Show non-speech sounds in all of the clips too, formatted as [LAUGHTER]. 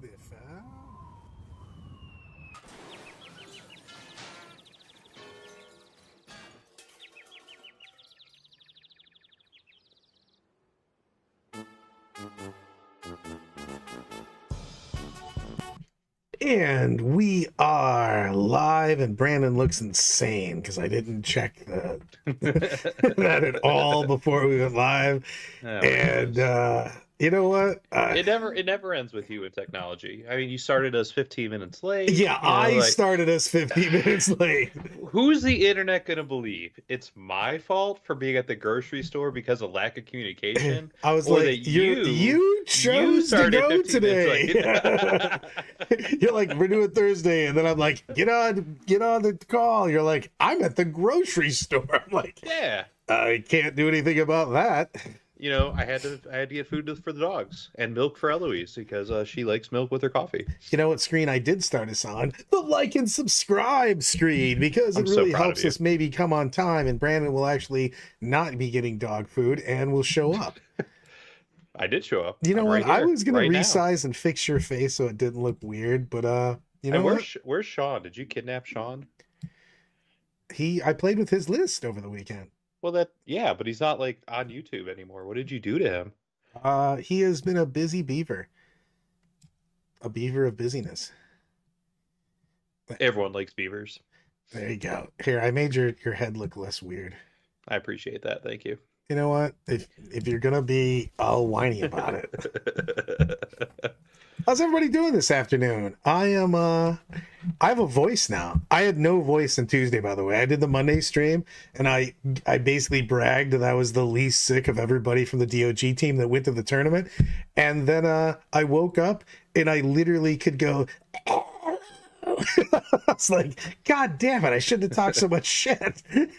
Fair. And we are live, and Brandon looks insane because I didn't check the, that [LAUGHS] at all before we went live. Oh, and uh, you know what? Uh, it never it never ends with you in technology. I mean, you started us 15 minutes late. yeah, you know, I like, started us 15 [LAUGHS] minutes late. Who's the internet gonna believe? It's my fault for being at the grocery store because of lack of communication. [LAUGHS] I was Or like, that you, you- you chose to go today. [LAUGHS] You're like, we're doing Thursday, and then I'm like, get on, get on the call. You're like, I'm at the grocery store. I'm like, yeah. I can't do anything about that. You know, I had to I had to get food for the dogs and milk for Eloise because uh, she likes milk with her coffee. You know what screen I did start us on? The like and subscribe screen because it I'm really of helps us maybe come on time, and Brandon will actually not be getting dog food and will show [LAUGHS] up. I did show up. You know I'm what? right I was gonna right now. resize and fix your face so it didn't look weird, but uh, you know and where's where's Sean? Did you kidnap Sean? He I played with his list over the weekend. Well, that yeah, but he's not like on YouTube anymore. What did you do to him? Uh, he has been a busy beaver, a beaver of busyness. Everyone likes beavers. There you go. Here, I made your your head look less weird. I appreciate that. Thank you. You know what? If if you're gonna be all whiny about it, [LAUGHS] how's everybody doing this afternoon? I am. uh I have a voice now. I had no voice on Tuesday, by the way. I did the Monday stream, and I I basically bragged that I was the least sick of everybody from the DOG team that went to the tournament, and then uh I woke up and I literally could go. [LAUGHS] I was like, God damn it! I shouldn't have talked so much shit. [LAUGHS]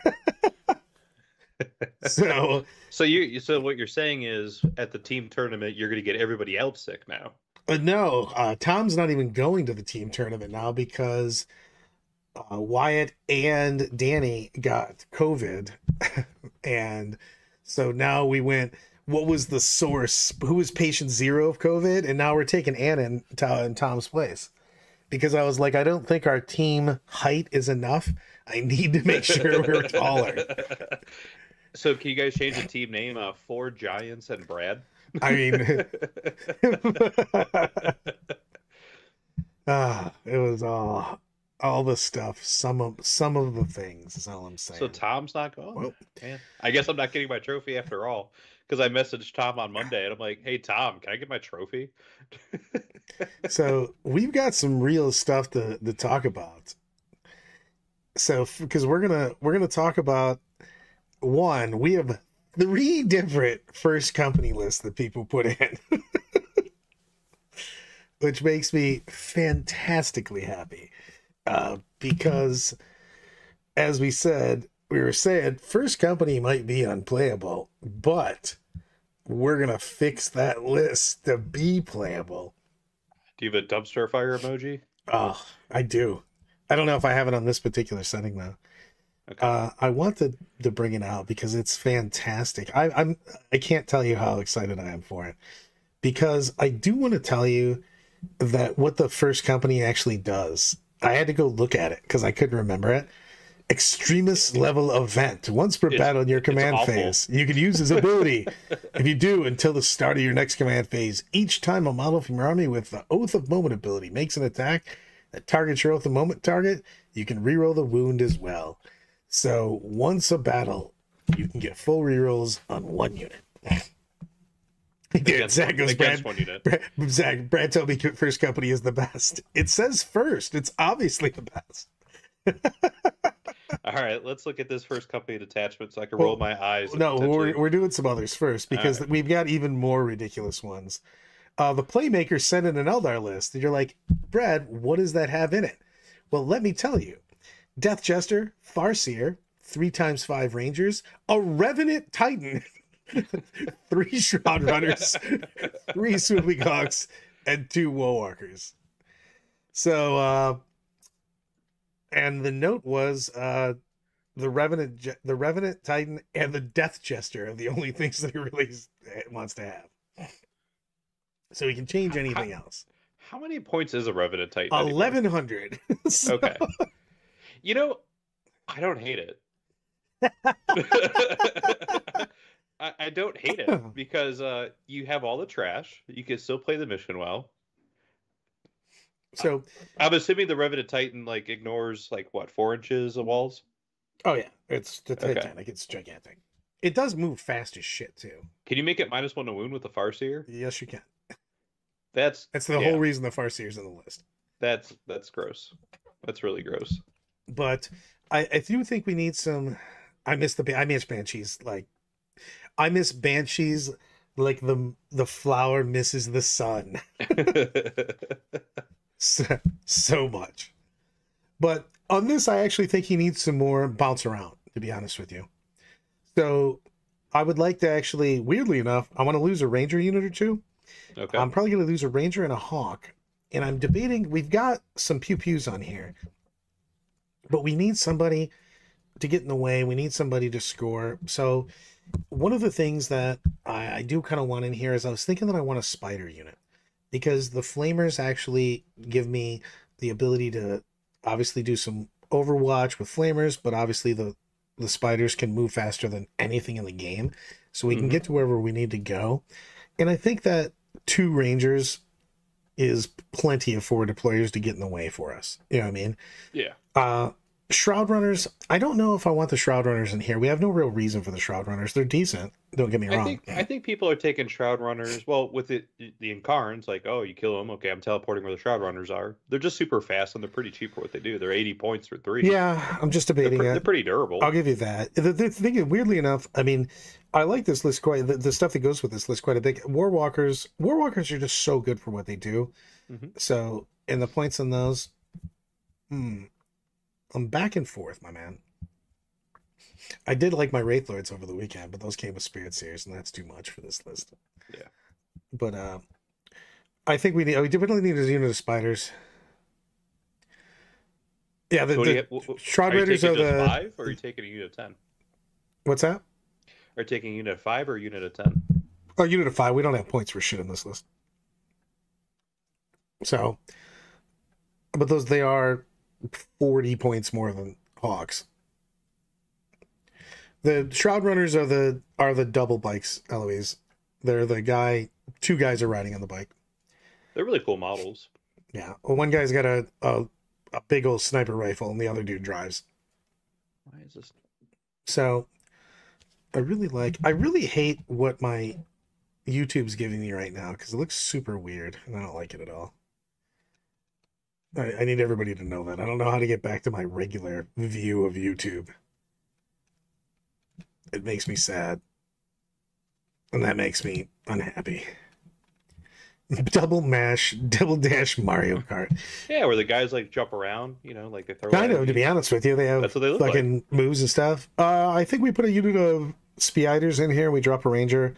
so so you so what you're saying is at the team tournament you're going to get everybody else sick now. Uh, no, uh, Tom's not even going to the team tournament now because uh, Wyatt and Danny got COVID, [LAUGHS] and so now we went. What was the source? Who was patient zero of COVID? And now we're taking Anna in, in Tom's place because I was like, I don't think our team height is enough. I need to make sure we're taller. [LAUGHS] So can you guys change the team name? Uh, Four Giants and Brad. I mean, [LAUGHS] ah, it was all all the stuff. Some of some of the things is all I'm saying. so Tom's not going. Well- Man, I guess I'm not getting my trophy after all because I messaged Tom on Monday and I'm like, "Hey Tom, can I get my trophy?" [LAUGHS] so we've got some real stuff to to talk about. So because we're gonna we're gonna talk about one, we have three different first company lists that people put in. [LAUGHS] Which makes me fantastically happy. Uh, because as we said, we were saying first company might be unplayable, but we're gonna fix that list to be playable. Do you have a dumpster fire emoji? Oh, I do. I don't know if I have it on this particular setting though. Okay. Uh, I wanted to bring it out because it's fantastic. I, I'm I can't tell you how excited I am for it because I do want to tell you that what the first company actually does. I had to go look at it because I couldn't remember it. Extremist level event. Once per It's- battle in your command phase, you can use his ability. if you do until the start of your next command phase, each time a model from your army with the Oath of Moment ability makes an attack that targets your Oath of Moment target, you can reroll the wound as well. So once a battle, you can get full rerolls on one unit. Dude, Against, [LAUGHS] Zach goes, Brad, one unit. Brad, Zach, Brad told me first company is the best. It says first. It's obviously the best. All right, let's look at this first company detachment so I can Well, roll my eyes. No, we're, we're doing some others first because Alright. we've got even more ridiculous ones. Uh, the Playmaker sent in an Eldar list, and you're like, Brad, what does that have in it? Well, let me tell you Death Jester, Farseer, three times five Rangers, a Revenant Titan, [LAUGHS] three Shroud Runners, [LAUGHS] three Swooping Hawks, and two Warwalkers. So, uh, and the note was uh, the Revenant, the Revenant Titan, and the Death Jester are the only things that he really wants to have. So he can change anything else. How many points is a Revenant Titan? Eleven hundred. [LAUGHS] Okay. You know, I don't hate it. I, [LAUGHS] I I don't hate it [CLEARS THROAT] because uh, you have all the trash. You can still play the mission well. So, I'm assuming the Revenant Titan like ignores like what four inches of walls. oh yeah, it's the Okay. Titanic. It's gigantic. It does move fast as shit too. Can you make it minus one to wound with the Farseer? Yes, you can. That's That's the Yeah. whole reason the Farseer's in the list. that's that's gross. That's really gross. But I, I do think we need some. I miss the I miss Banshees. Like I miss Banshees like the the flower misses the sun [LAUGHS] so, so much. But on this, I actually think he needs some more bounce around. To be honest with you, so I would like to actually, weirdly enough, I want to lose a ranger unit or two. okay. I'm probably going to lose a ranger and a hawk. And I'm debating, we've got some pew pews on here, but we need somebody to get in the way. We need somebody to score. So, one of the things that I, I do kind of want in here is I was thinking that I want a spider unit because the flamers actually give me the ability to obviously do some overwatch with flamers, but obviously the the spiders can move faster than anything in the game. So we can Mhm. get to wherever we need to go. And I think that two rangers is plenty of forward deployers to get in the way for us. You know what I mean? yeah. Uh Shroud Runners, I don't know if I want the Shroud Runners in here. We have no real reason for the Shroud Runners. They're decent. Don't get me I wrong. think I think people are taking Shroud Runners. Well, with it, the Incarns, like, oh, you kill them. Okay, I'm teleporting where the Shroud Runners are. They're just super fast and they're pretty cheap for what they do. They're 80 points for three. yeah, I'm just they're, debating pre- it. they're pretty durable. I'll give you that. The, the thing is, weirdly enough, I mean, I like this list quite. The, the stuff that goes with this list quite a bit. Warwalkers, Warwalkers are just so good for what they do. Mhm. So, and the points on those, hmm, I'm back and forth, my man. I did like my Wraith Lords over the weekend, but those came with Spirit Seers, and that's too much for this list. Yeah. But uh, I think we need. We definitely need a unit of spiders. Yeah, the, So the you- w- w- Shroud are Raiders taking are the. five, or are you taking a unit of ten? What's that? Are taking unit of five or unit of ten? Oh, unit of five. We don't have points for shit in this list. So, but those they are forty points more than Hawks. The Shroud Runners are the are the double bikes, Eloise. They're the guy. Two guys are riding on the bike. They're really cool models. Yeah. Well, one guy's got a, a a big old sniper rifle, and the other dude drives. Why is this? So I really like I really hate what my YouTube's giving me right now because it looks super weird and I don't like it at all. I, I need everybody to know that. I don't know how to get back to my regular view of YouTube. It makes me sad. And that makes me unhappy. [LAUGHS] Double mash, double dash Mario Kart. Yeah, where the guys like jump around. You know, like they throw. Kind of, to be honest with you, they have That's what they look like. fucking moves and stuff. Uh, I think we put a unit of spiders in here. We drop a ranger,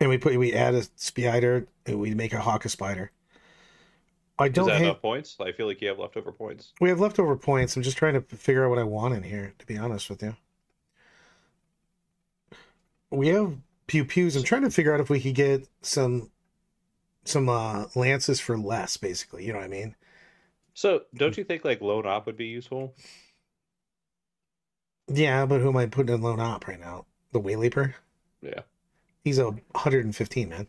and we put we add a spider, and we make a hawk a spider. I don't that hate. enough points? I feel like you have leftover points. We have leftover points. I'm just trying to figure out what I want in here. To be honest with you, we have pew pews. I'm trying to figure out if we could get some some uh lances for less. Basically, you know what I mean? So, don't you think like lone op would be useful? Yeah, but who am I putting in lone op right now? The Wayleaper. Yeah. He's a 115 man.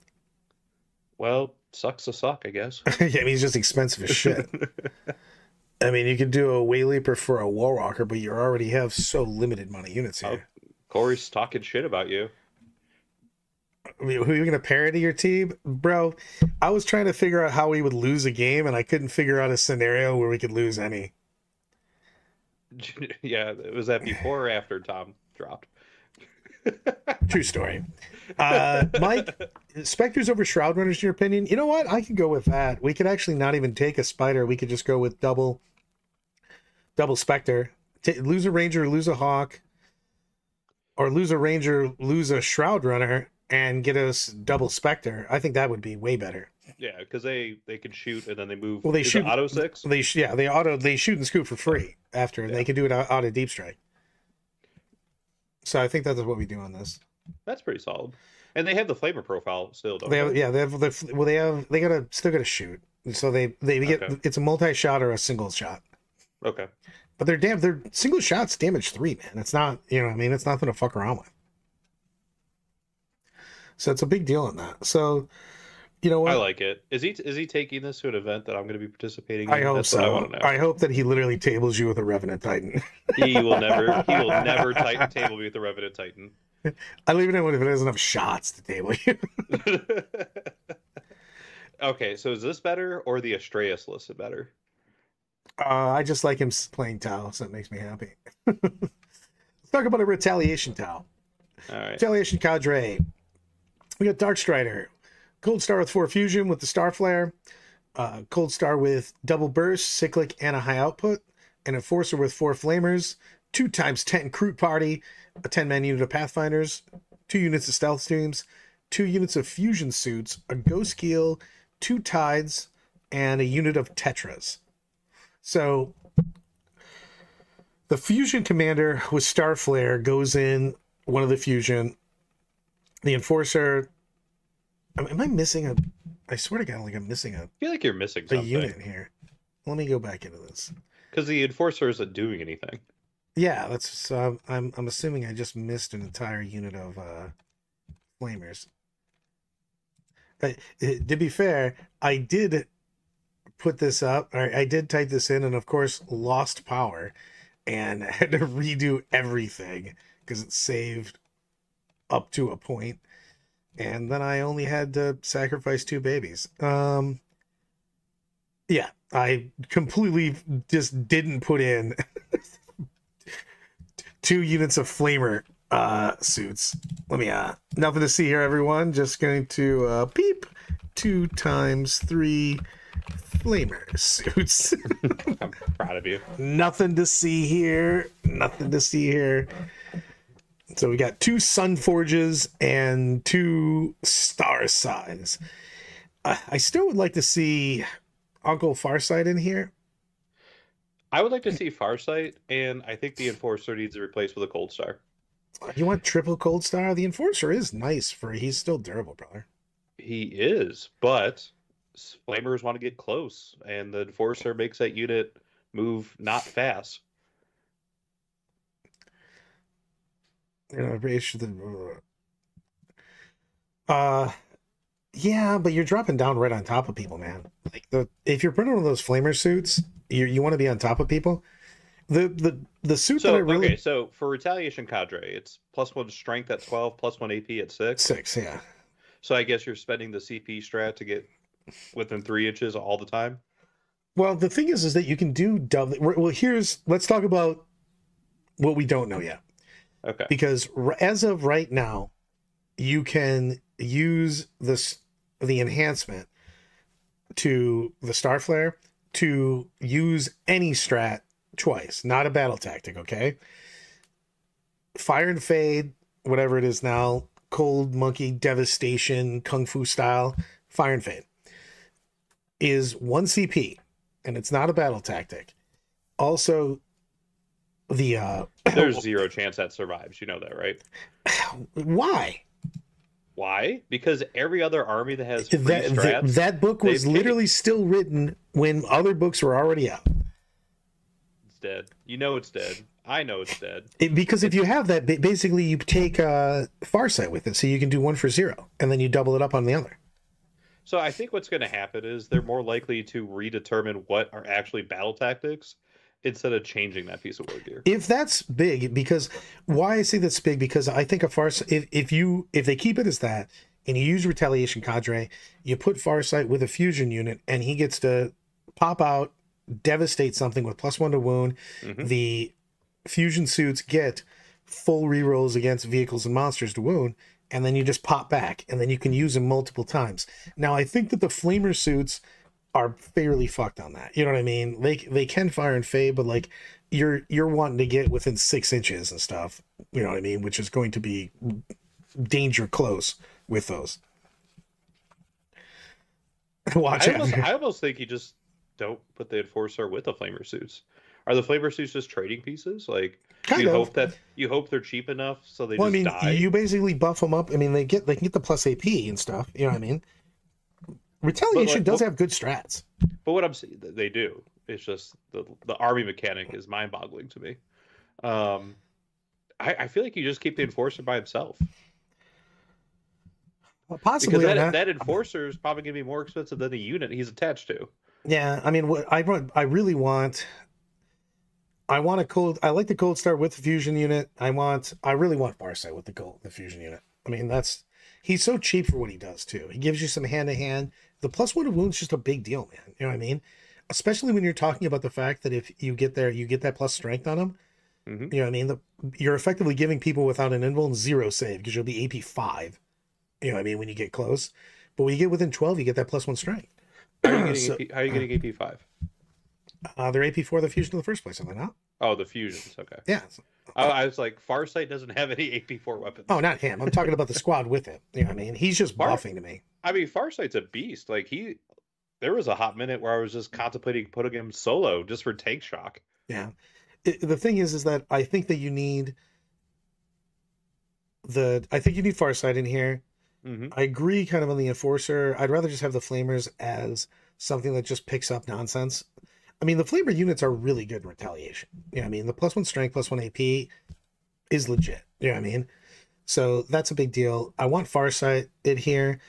Well, sucks to suck, I guess. [LAUGHS] yeah, I mean he's just expensive as shit. [LAUGHS] I mean, you could do a Wayleaper for a Warwalker, but you already have so limited amount of units here. Oh, Corey's talking shit about you. I mean, who are you going to parody your team, bro? I was trying to figure out how we would lose a game, and I couldn't figure out a scenario where we could lose any. [LAUGHS] yeah, was that before or after Tom dropped? [LAUGHS] True story. Uh, Mike, Spectres over Shroud Runners, in your opinion? You know what? I could go with that. We could actually not even take a Spider. We could just go with double, double Spectre. T- lose a Ranger, lose a Hawk, or lose a Ranger, lose a Shroud Runner, and get us double Spectre. I think that would be way better. Yeah, because they they can shoot and then they move. Well, they is shoot- auto six. They yeah, they auto they shoot and scoop for free after, and Yeah. they can do it out, out of deep strike. So I think that's what we do on this. That's pretty solid. And they have the flavor profile still, don't They they? have yeah, they have the well, they have they gotta still gotta shoot. So they they get Okay. it's a multi shot or a single shot. Okay. But they're damn they're single shots damage three man. It's not you know I mean it's nothing to fuck around with. So it's a big deal in that. So, you know what? I like it. Is he is he taking this to an event that I'm going to be participating in? I hope That's so. I I, want to know. hope that he literally tables you with a Revenant Titan. [LAUGHS] He will never [LAUGHS] he will never titan table me with a Revenant Titan. I don't even know if it has enough shots to table you. [LAUGHS] okay, so is this better or the Astreus list better? Uh, I just like him playing Tau, so it makes me happy. Let's talk about a Retaliation Tau. All right. Retaliation Cadre. We got Dark Strider, Cold Star with four fusion with the Star Flare, uh, Cold Star with double burst, cyclic, and a high output, an Enforcer with four flamers, two times 10 Kroot Party, a 10 man unit of Pathfinders, two units of Stealth Streams, two units of Fusion Suits, a Ghost Keel, two Tides, and a unit of Tetras. So the Fusion Commander with Star Flare goes in one of the Fusion. The Enforcer. Am, I missing a? I swear to God, like I'm missing a, I feel like you're missing a something unit here. Let me go back into this. because the Enforcer isn't doing anything. Yeah, that's so. I'm, I'm I'm assuming I just missed an entire unit of uh flamers. Uh, uh, to be fair, I did put this up. Or I did type this in, and of course, lost power, and [LAUGHS] had to redo everything because it saved up to a point, and then I only had to sacrifice two babies. Um, yeah, I completely just didn't put in [LAUGHS] two units of flamer uh suits. Let me uh nothing to see here, everyone. Just going to uh peep two times three flamer suits. [LAUGHS] I'm proud of you. nothing to see here. Nothing to see here. So we got two sun forges and two star signs. I, I still would like to see Uncle Farsight in here. I would like to see Farsight, and I think the Enforcer needs to replace with a Cold Star. You want triple cold star? The enforcer is nice for he's still durable, brother. He is, but Flamers want to get close, and the Enforcer makes that unit move not fast. You know, ratio the uh yeah, but you're dropping down right on top of people, man. Like the if you're putting one of those flamer suits, you you want to be on top of people. The the the suit So that I really okay, so for Retaliation Cadre, it's plus one strength at twelve, plus one AP at six. six, yeah. So I guess you're spending the CP strat to get within three inches all the time. Well, the thing is, is that you can do double. Well, here's let's talk about what we don't know yet. Okay. because as of right now you can use this the enhancement to the star flare to use any strat twice not a battle tactic okay fire and fade whatever it is now cold monkey devastation kung fu style fire and fade is 1 cp and it's not a battle tactic also the uh There's zero chance that survives. You know that, right? why Why? Because every other army that has that, strats, that, book was literally still written when other books were already out. it's dead. You know it's dead. I know it's dead. It- because if you have that, basically you take uh, Farsight with it, so you can do one for zero, and then you double it up on the other. So I think what's going to happen is they're more likely to redetermine what are actually battle tactics instead of changing that piece of war gear. If that's big, because why I say that's big, because I think a Farsight, if, if you if they keep it as that, and you use Retaliation Cadre, you put Farsight with a fusion unit, and he gets to pop out, devastate something with plus one to wound. Mhm. The fusion suits get full rerolls against vehicles and monsters to wound, and then you just pop back, and then you can use them multiple times. Now, I think that the flamer suits are fairly fucked on that. You know what I mean? They they can fire and fade, but like you're you're wanting to get within six inches and stuff. You know what I mean? Which is going to be danger close with those. [LAUGHS] Watch I out! almost, I [LAUGHS] almost think you just don't put the enforcer with the flamer suits. Are the flamer suits just trading pieces? Like kind you of. hope that you hope they're cheap enough so they well, I mean, die. you basically buff them up. I mean, they get they can get the plus AP and stuff. You know what I mean? Retaliation does what- have good strats. But what I'm saying, they do. It's just the the army mechanic is mind boggling to me. Um, I, I feel like you just keep the enforcer by himself. Uh, Possibly. because that, that enforcer is probably going to be more expensive than the unit he's attached to. Yeah, I mean, what I want, I really want, I want a cold. I like the cold start with the fusion unit. I want, I really want Farsight with the cold, the fusion unit. I mean, that's he's so cheap for what he does too. He gives you some hand to hand. The plus one of wounds just a big deal, man. You know what I mean? Especially when you're talking about the fact that if you get there, you get that plus strength on him. Mhm. You know what I mean? The, you're effectively giving people without an invuln zero save because you'll be AP five. You know what I mean? When you get close, but when you get within twelve, you get that plus one strength. How are you getting, [CLEARS THROAT] So- AP, are you getting AP five? Uh, they're AP four the fusion in the first place, are they not? Oh, the fusions. Okay. Yeah. I, I was like, Farsight doesn't have any AP four weapons. Oh, not him. I'm talking about the squad with him. You know what I mean? He's just Far- buffing to me. I mean, Farsight's a beast. Like he, there was a hot minute where I was just contemplating putting him solo just for tank shock. Yeah. It, the thing is, is that I think that you need the. I think you need Farsight in here. hmm I agree, kind of on the enforcer. I'd rather just have the flamers as something that just picks up nonsense. I mean, the flavor units are really good in retaliation. Yeah, I mean, the plus one strength, plus one AP is legit. You know what I mean? So that's a big deal. I want Farsight in here.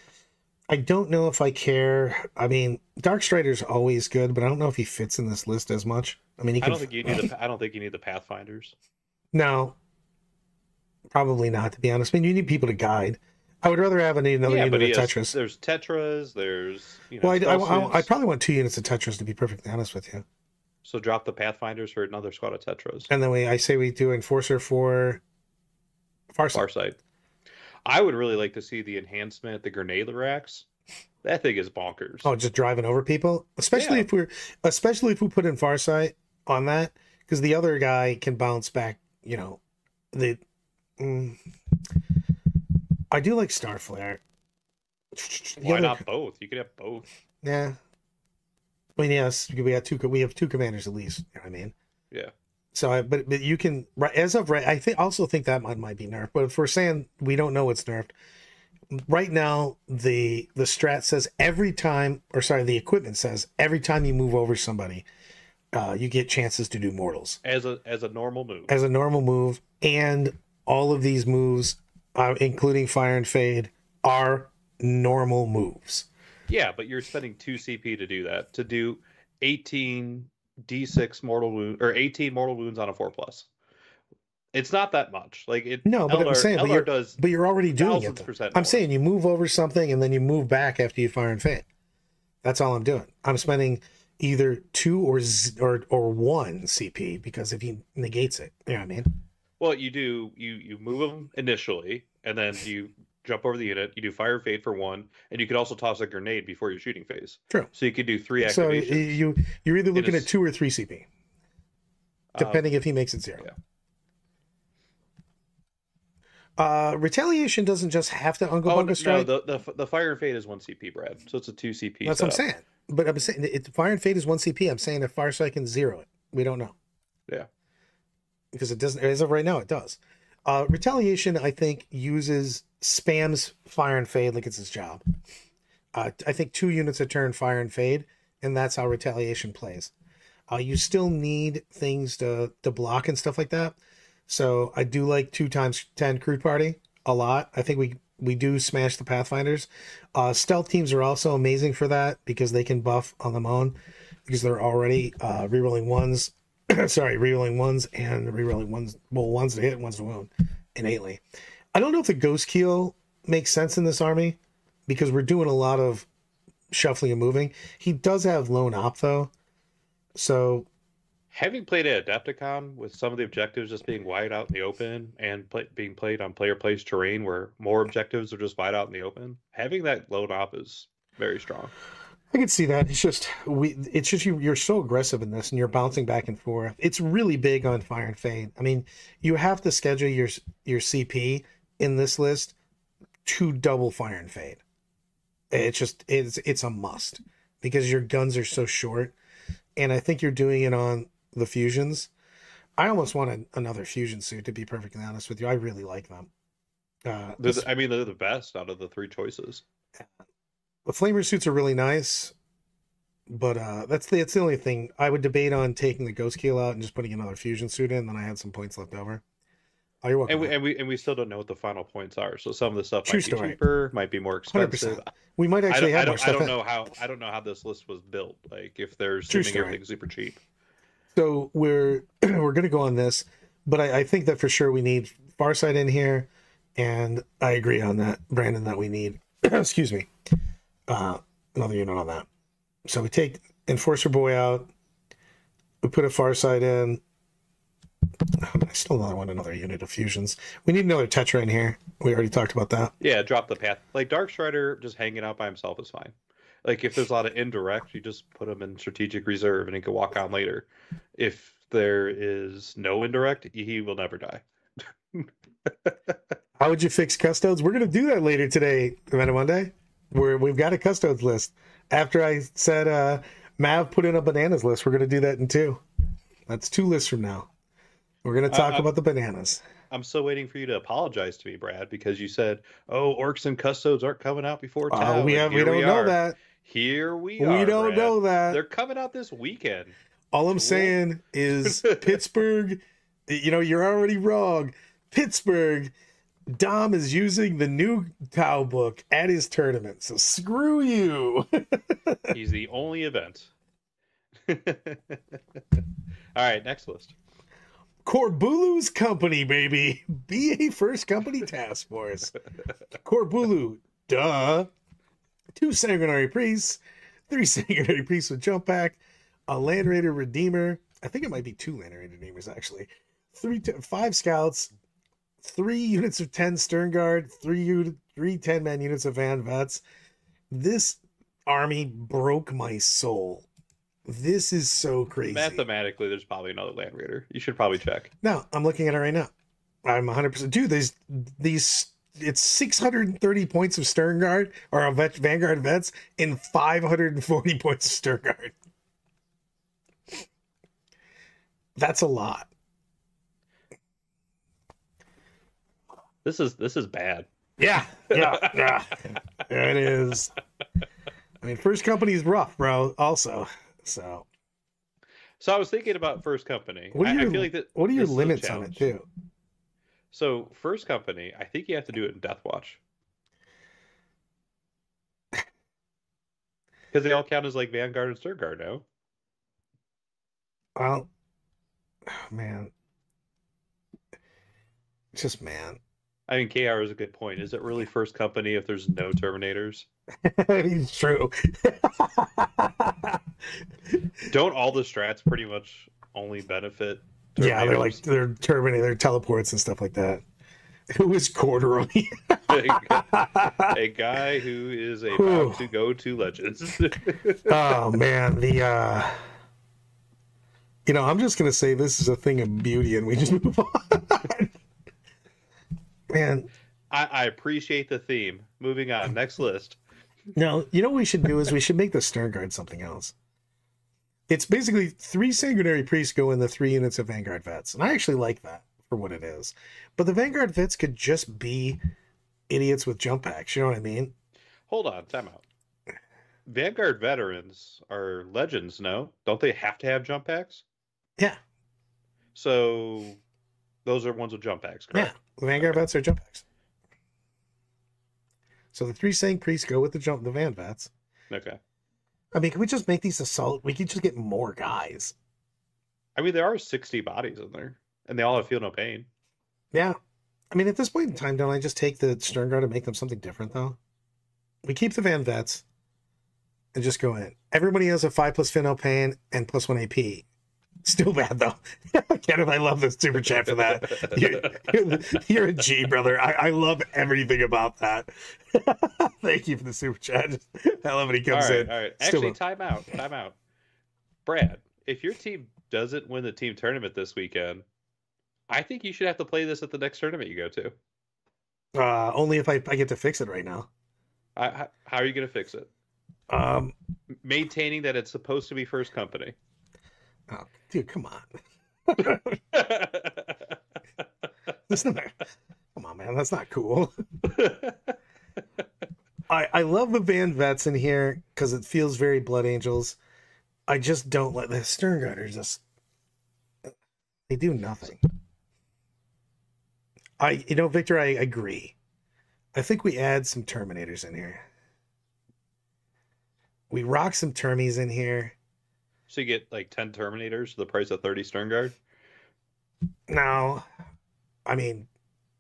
I don't know if I care. I mean, Dark Strider's always good, but I don't know if he fits in this list as much. I mean, he I don't think you need the. [LAUGHS] I don't think you need the Pathfinders. no, probably not. To be honest, I mean, you need people to guide. I would rather have another yeah, unit of he has, Tetras. there's Tetras. There's you know. Well, I, I, I, probably want two units of Tetras to be perfectly honest with you. so drop the Pathfinders for another squad of Tetras. And then we, I say we do Enforcer for Farsight. Far side. I would really like to see the enhancement, the grenade racks. That thing is bonkers. Oh, just driving over people, especially Yeah. if we're, especially if we put in Farsight on that, because the other guy can bounce back. You know, the. Mm, I do like Starflare. Why not both? You could have both. Yeah. I mean, yes, we got two. We have two commanders at least. You know what I mean. Yeah. So, I, but but you can right as of right. I think also think that might might be nerfed. But if we're saying we don't know it's nerfed, right now the the strat says every time, or sorry, the equipment says every time you move over somebody, uh, you get chances to do mortals As a as a normal move. as a normal move, and all of these moves, uh, including fire and fade, are normal moves. Yeah, but you're spending two CP to do that. To do 18 D6 mortal wound or 18 mortal wounds on a four plus. It's not that much. Like it. No, but I'm Eldar- saying, but Eldar you're- does But you're already doing it. thousands though. percent. I'm more. saying you move over something and then you move back after you fire and fade. That's all I'm doing. I'm spending either two or z- or or one CP because if he negates it, you know what I mean. Well, you do you you move them initially, and then [LAUGHS] you jump over the unit. You do fire fade for one, and you could also toss a grenade before your shooting phase. True. So you could do three activations. So you you're either looking is- at two or three CP, Um, depending if he makes it zero. yeah. Uh, retaliation doesn't just have to uncle oh bunga no, the, the the fire and fade is one CP, Brad. So it's a two CP. That's what I'm saying. But I'm saying it, fire and fade is one CP. I'm saying if fire strike can zero it, we don't know. Yeah. Because it doesn't as of right now, it does. Uh, retaliation, I think, uses spams fire and fade like it's his job. Uh, I think two units a turn fire and fade, and that's how retaliation plays. Uh, you still need things to to block and stuff like that. So I do like two times ten Kroot party a lot. I think we we do smash the pathfinders. Uh, stealth teams are also amazing for that because they can buff on them own because they're already uh, rerolling ones. [CLEARS THROAT] sorry, rerolling ones and rerolling ones. Well, ones to hit, ones to wound innately. I don't know if the ghost keel makes sense in this army because we're doing a lot of shuffling and moving. He does have lone op though, so Having played at Adepticon with some of the objectives just being wide out in the open and play, being played on player place terrain where more objectives are just wide out in the open, having that lone op is very strong. I can see that. It's just we. It's just you. You're so aggressive in this, and you're bouncing back and forth. It's really big on fire and fade. I mean, you have to schedule your your CP in this list to double fire and fade. It's just it's it's a must because your guns are so short, and I think you're doing it on the fusions. I almost want a, another fusion suit to be perfectly honest with you. I really like them. Uh, the- I mean, they're the best out of the three choices. The flamer suits are really nice but uh that's the it's the only thing i would debate on taking the ghost keel out and just putting another fusion suit in then i had some points left over Oh, you're welcome. And we, and we and we still don't know what the final points are. So some of the stuff True might be story. cheaper, might be more 100%. expensive. we might I actually don't, I have more don't, I don't know how I don't know how this list was built. Like if they're True assuming story. everything's super cheap. So we're [CLEARS THROAT] we're gonna go on this, but I, I think that for sure we need Farsight in here, and I agree on that, Brandon, that we need. [CLEARS THROAT] excuse me, uh, another unit on that. So we take Enforcer Boy out. We put a Farsight in. I still want another unit of fusions. We need another Tetra in here. We already talked about that. Yeah, drop the path. Like Dark Strider just hanging out by himself is fine. Like if there's a lot of indirect, you just put him in strategic reserve and he can walk on later. If there is no indirect, he will never die. [LAUGHS] How would you fix custodes? We're gonna do that later today, Amanda Monday. Where we've got a custodes list. After I said uh Mav put in a bananas list, we're gonna do that in two. That's two lists from now. We're gonna talk I- about the bananas. I'm still waiting for you to apologize to me, Brad, because you said, "Oh, orcs and custodes aren't coming out before Uh, we have we don't know that. Here we, We are. We don't Brad. know that. They're coming out this weekend. All I'm saying is [LAUGHS] Pittsburgh, you know, you're already wrong. Pittsburgh, Dom is using the new Tau book at his tournament. So screw you. [LAUGHS] He's the only event. [LAUGHS] All right, next list. Corbulo's company, baby. [LAUGHS] BA First Company Task Force. Corbulo, duh. Two sanguinary priests, three sanguinary priests with jump pack, a land raider redeemer. I think it might be two land raider redeemers actually. Three, five scouts, three units of ten stern guard, three u- three 10 man units of van vets. This army broke my soul. This is so crazy. Mathematically, there's probably another land raider. You should probably check. No, I'm looking at it right now. I'm 100%. Dude, these these it's 630 points of stern guard or of vet, vanguard vets and 540 points of stern guard. That's a lot. This is this is bad. Yeah, yeah, [LAUGHS] yeah. it is. I mean, first company is rough, bro. Also, so So I was thinking about first company. What are I, I your- feel like that. what are your this is a limits on it too? So first company, I think you have to do it in Death Watch. [LAUGHS] Because they all count as like Vanguard and Stern Guard now. Well, man, just man. I mean, KR is a good point. Is it really first company if there's no Terminators? it's true. [LAUGHS] Don't all the strats pretty much only benefit? Yeah, they're like they're Terminator, they're teleports and stuff like that. [LAUGHS] Who is Corduroy? [LAUGHS] a guy who is about to go to Legends. oh man, the uh you know, I'm just gonna say this is a thing of beauty and we just move on. Man, I, I appreciate the theme. Moving on, next list. Now, you know what we should do is we should make the stern guard something else. It's basically three sanguinary priests go in the three units of Vanguard vets. And I actually like that for what it is. But the Vanguard vets could just be idiots with jump packs, you know what I mean? Hold on, time out. Vanguard veterans are legends, no? Don't they have to have jump packs? Yeah. So those are ones with jump packs, Yeah, the Vanguard vets are jump packs. So the three Saint priests go with the jump the Van vets. Okay. I mean, can we just make these assault? We could just get more guys. I mean, there are 60 bodies in there, and they all have feel no pain. Yeah. I mean, at this point in time, don't I just take the Stern Guard and make them something different, though? We keep the Van Vets and just go in. Everybody has a 5 plus Feel No Pain and plus 1 AP. Still bad, though. [LAUGHS] Kenneth, I love the super chat for that. You're, you're, you're a G, brother. I, I love everything about that. [LAUGHS] Thank you for the super chat. I love when he comes right, in. all right. Actually, time out, time out. Brad, if your team doesn't win the team tournament this weekend, I think you should have to play this at the next tournament you go to. Uh, only if I, I get to fix it right now. I, how- how are you going to fix it? Um, Maintaining that it's supposed to be first company. Oh, dude, come on. [LAUGHS] That's not, come on, man. That's not cool. [LAUGHS] I, I love the Van Vets in here because it feels very Blood Angels. I just don't let the Stern just. They do nothing. I you know, Victor, I agree. I think we add some Terminators in here. We rock some Termies in here. So you get like ten Terminators for the price of thirty Stern Guard. No, I mean,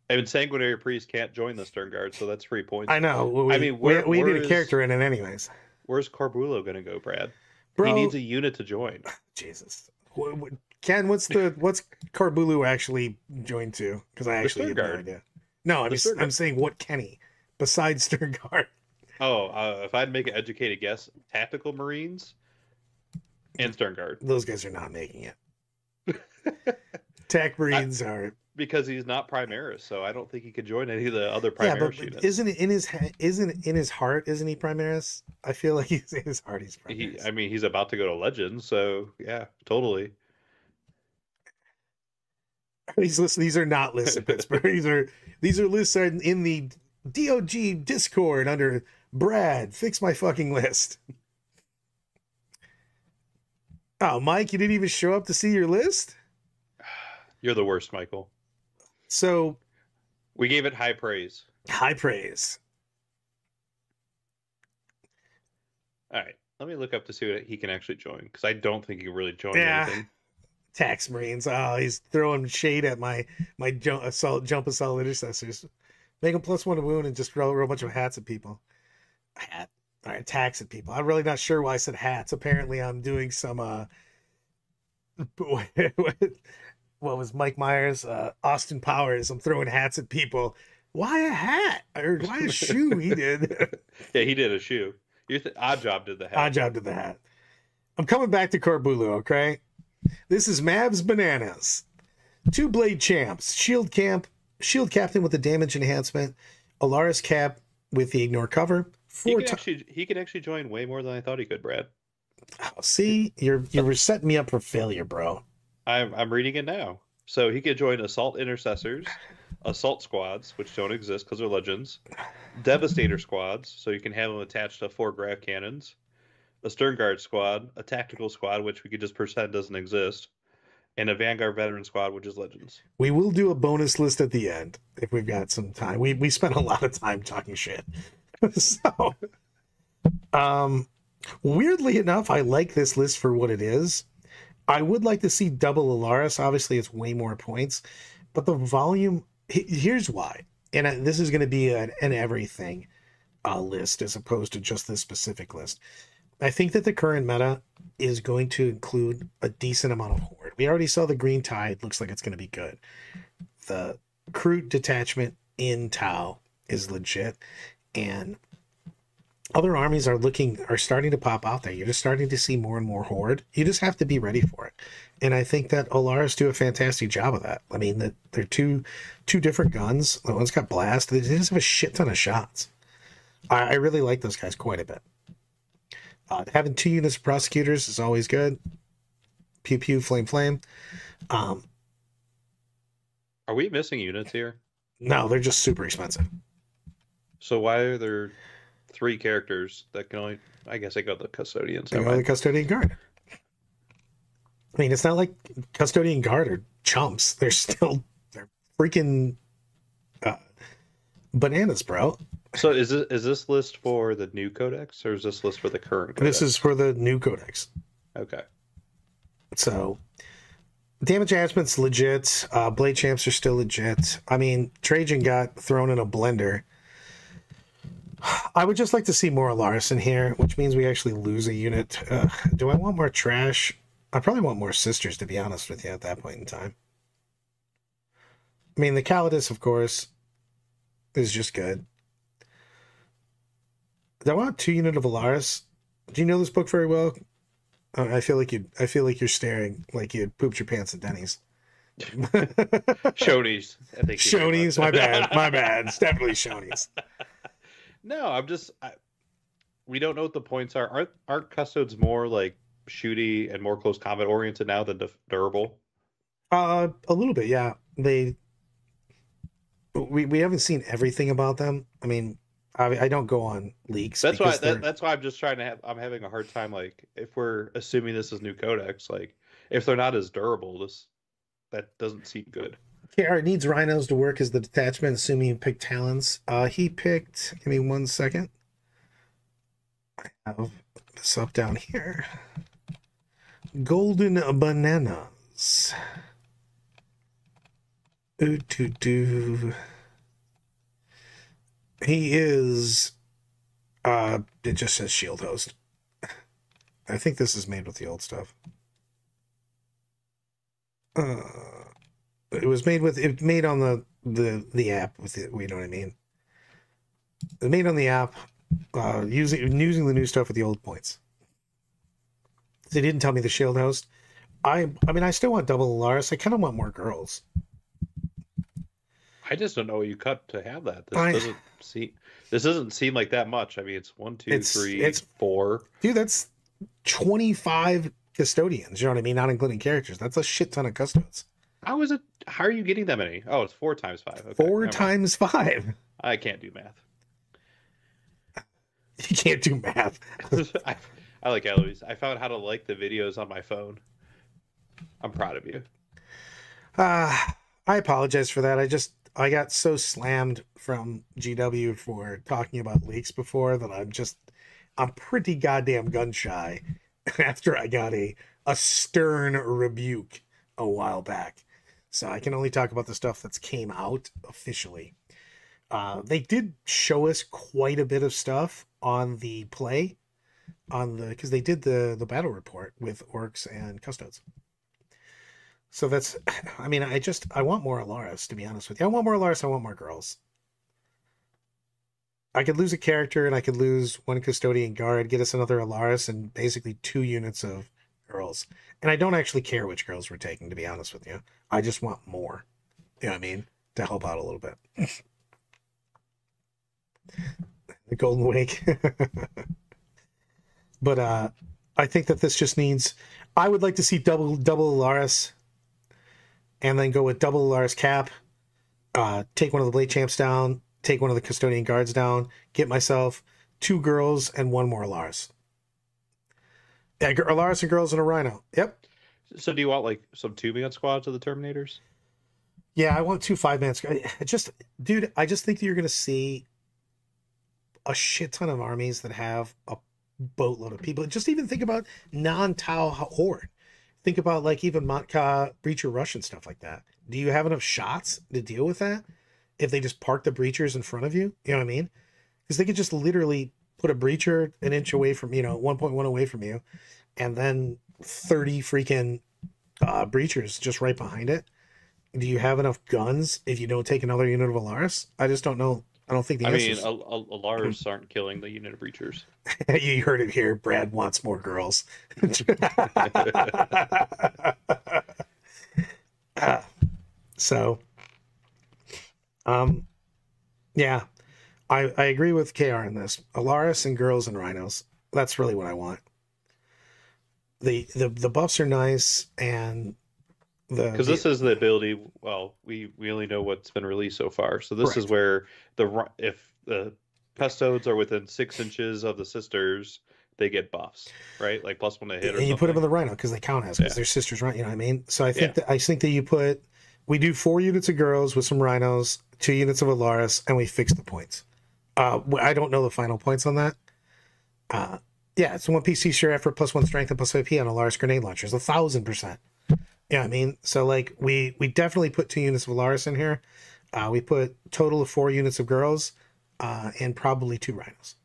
And Sanguinary Priest can't join the Stern Guard, so that's free points. I know. We, I mean, we, where- we where need a character in it anyways. Where's Corbulo gonna go, Brad? Bro, He needs a unit to join. [SIGHS] Jesus. Ken, what's the what's Corbulo actually joined to? Because I actually have no idea. No, I'm just, I'm saying what Kenny besides [LAUGHS] Stern Guard. Oh, uh, if I'd make an educated guess, Tactical Marines and Stern Guard. Those guys are not making it. [LAUGHS] Tech Marines are Because he's not Primaris, so I don't think he could join any of the other yeah, Primaris but units. isn't it in his isn't in his heart? Isn't he Primaris? I feel like [LAUGHS] he's in his heart. He's he, I mean, he's about to go to Legends, so yeah, totally. [LAUGHS] These lists, these are not lists in Pittsburgh. These are these are lists in the DOG Discord under Brad. Fix my fucking list. Oh, Mike, you didn't even show up to see your list. You're the worst, Michael. So We gave it high praise. high praise. All right, let me look up to see what he can actually join because I don't think he can really join Yeah. anything. Tax Marines. Oh, he's throwing shade at my my jump assault jump assault intercessors. Make them plus one to wound and just throw, throw a bunch of hats at people. Hat. All right, tax at people. I'm really not sure why I said hats. Apparently, I'm doing some. uh [LAUGHS] What was Mike Myers? Uh, Austin Powers. I'm throwing hats at people. Why a hat or why a shoe? He [LAUGHS] did. Yeah, he did a shoe. You th- Odd Job did the hat. Odd job did the hat. I'm coming back to Corbulo, okay? This is Mavs Bananas. Two blade champs, shield camp, shield captain with the damage enhancement, Allarus cap with the ignore cover. He can actually he can actually join way more than I thought he could, Brad. Oh, see, you're you were setting me up for failure, bro. I'm I'm reading it now. So he could join assault intercessors, assault squads, which don't exist because they're legends, devastator squads, so you can have them attached to four grav cannons, a stern guard squad, a tactical squad, which we could just pretend doesn't exist, and a vanguard veteran squad, which is legends. We will do a bonus list at the end if we've got some time. We we spent a lot of time talking shit. [LAUGHS] so um weirdly enough, I like this list for what it is. I would like to see double Allarus. Obviously, it's way more points, but the volume here's why. And this is going to be an, an everything uh, list as opposed to just this specific list. I think that the current meta is going to include a decent amount of horde. We already saw the green tide, looks like it's going to be good. The Kroot detachment in Tau is legit, and other armies are looking are starting to pop out there. You're just starting to see more and more horde. You just have to be ready for it, and I think that Allarus do a fantastic job of that. I mean, that they're two two different guns. The one's got blast. They just have a shit ton of shots. I, I really like those guys quite a bit. Uh, having two units of prosecutors is always good. Pew pew, flame flame. Um, Are we missing units here? no, they're just super expensive. So why are there three characters that can only? I guess I got the custodians. They go the custodian guard. I mean, it's not like custodian guard are chumps. They're still they're freaking uh, bananas, bro. So is this is this list for the new codex or is this list for the current? Codex? This is for the new codex. okay. So damage enhancement's legit. Uh, blade champs are still legit. I mean, Trajann got thrown in a blender. I would just like to see more Allarus in here, which means we actually lose a unit. Uh, do I want more trash? I probably want more sisters, to be honest with you, at that point in time. I mean, the Calidus, of course, is just good. Do I want two unit of Allarus? Do you know this book very well? Uh, I feel like you. I feel like you're staring like you pooped your pants at Denny's. [LAUGHS] Shoney's. I think Shoney's, my bad, my bad. It's definitely Shoney's. [LAUGHS] no, I'm just. I, we don't know what the points are. Aren't aren't custodes more like shooty and more close combat oriented now than def- durable? Uh, a little bit, yeah. They. We we haven't seen everything about them. I mean, I I don't go on leaks. That's why. That, that's why I'm just trying to have. I'm having a hard time. Like, if we're assuming this is new codex, like if they're not as durable, this that doesn't seem good. KR needs rhinos to work as the detachment, assuming he picked talons. Uh, he picked, give me one second. I have this up down here. Golden bananas. Ooh, doo, doo. He is, uh, it just says shield host. I think this is made with the old stuff. Uh, it was made with it made on the the the app with it. You know what I mean? It made on the app uh, using using the new stuff with the old points. They didn't tell me the shield host. I I mean I still want double Allarus. I kind of want more girls. I just don't know what you cut to have that. This I- doesn't seem. This doesn't seem like that much. I mean, it's one, two, It's- three, it's- four. Dude, that's twenty five custodians. You know what I mean? Not including characters. That's a shit ton of custodes. How is it? How are you getting that many? Oh, it's four times five. Okay, Four never mind. times five. I can't do math. [LAUGHS] You can't do math. [LAUGHS] I, I like Eloise. I found how to like the videos on my phone. I'm proud of you. Uh, I apologize for that. I just I got so slammed from GW for talking about leaks before that I'm just I'm pretty goddamn gun shy [LAUGHS] after I got a a stern rebuke a while back. So I can only talk about the stuff that's came out officially. Uh, they did show us quite a bit of stuff on the play on the because they did the the battle report with orcs and custodes. So that's, [CLEARS THROAT] I mean, I just, I want more Allarus, to be honest with you. I want more Allarus, I want more girls. I could lose a character and I could lose one custodian guard, get us another Allarus, and basically two units of girls. And I don't actually care which girls we're taking, to be honest with you. I just want more. You know what I mean? To help out a little bit. [LAUGHS] the Golden Wake. [LAUGHS] but uh I think that this just needs I would like to see double double Allarus and then go with double Lars cap, uh, take one of the blade champs down, take one of the custodian guards down, get myself two girls and one more Lars. Yeah, gr- Lars and girls and a rhino. Yep. So, do you want like some two man squads of the Terminators? Yeah, I want two five man. I just, dude, I just think that you're gonna see a shit ton of armies that have a boatload of people. Just even think about non-Tau horde. Think about like even Matka breacher rush and stuff like that. Do you have enough shots to deal with that? If they just park the breachers in front of you, you know what I mean? Because they could just literally put a breacher an inch away from you know 1.1 away from you, and then 30 freaking uh, breachers just right behind it. Do you have enough guns if you don't take another unit of Allarus? I just don't know. I don't think the I mean, Al- Al- Alars aren't killing the unit of breachers. [LAUGHS] you heard it here. Brad wants more girls. [LAUGHS] Ah, so, um, yeah, I I agree with Kr in this. Allarus and girls and rhinos. That's really what I want. The the the buffs are nice and the Because this is the ability. Well, we we only know what's been released so far. So this is where the if the custodes are within six inches of the sisters, they get buffs, right? Like plus one to hit. Or and you put them in the rhino because they count as because Yeah. they're sisters, right? You know what I mean? So I think Yeah. that I think that you put we do four units of girls with some rhinos, two units of Allarus, and we fix the points. Uh, I don't know the final points on that. Uh, yeah, it's one PC sure effort plus one strength and plus plus P on a Allarus grenade launchers, a thousand percent. Yeah, I mean, so like we we definitely put two units of Allarus in here. Uh, we put total of four units of girls, uh, and probably two rhinos.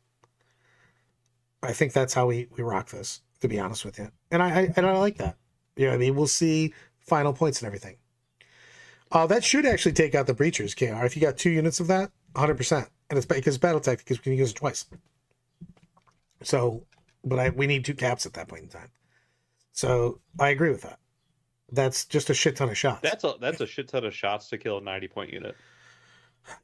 I think that's how we, we rock this, to be honest with you. And I, I and I like that. You know I mean? We'll see final points and everything. Uh, that should actually take out the breachers, KR. If you got two units of that, 100%. And it's because battle tactic because we can use it twice. So, but I we need two caps at that point in time. So I agree with that. That's just a shit ton of shots. That's a that's a shit ton of shots to kill a ninety point unit.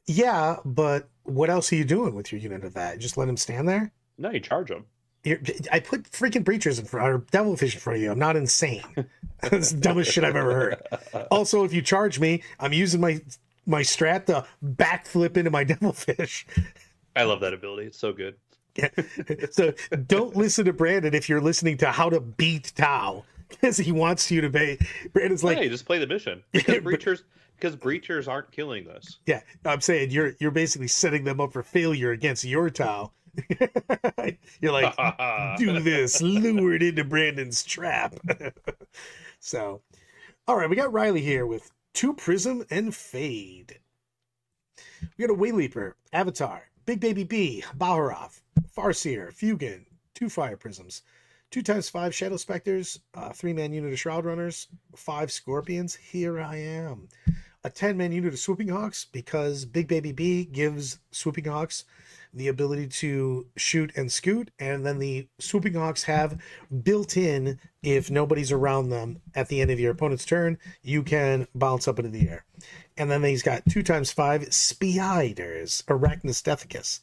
yeah, but what else are you doing with your unit of that? Just let him stand there? No, you charge him. You're, I put freaking breachers in front or devilfish in front of you. I'm not insane. [LAUGHS] That's the dumbest shit I've ever heard. [LAUGHS] Also, if you charge me, I'm using my my strat to backflip into my [LAUGHS] devilfish. I love that ability. It's so good. so don't listen to Brandon if you're listening to how to beat Tau because [LAUGHS] he wants you to pay. Brandon's like, hey, just play the mission [LAUGHS] because breachers because breachers aren't killing this. Yeah, I'm saying you're you're basically setting them up for failure against your Tau. you're like, do this, lure it into Brandon's trap. so, all right, we got Riley here with two Prism and Fade. We got a Wayleaper, Avatar, Big Baby B, Baharroth, Farseer, Fuegan, two Fire Prisms, two times five Shadow Spectres, uh, three man unit of Shroud Runners, five Scorpions. Here I am. A 10 man unit of Swooping Hawks because Big Baby B gives Swooping Hawks the ability to shoot and scoot, and then the Swooping Hawks have built in if nobody's around them at the end of your opponent's turn, you can bounce up into the air. And then he's got two times five Spiders, Arachnostethicus.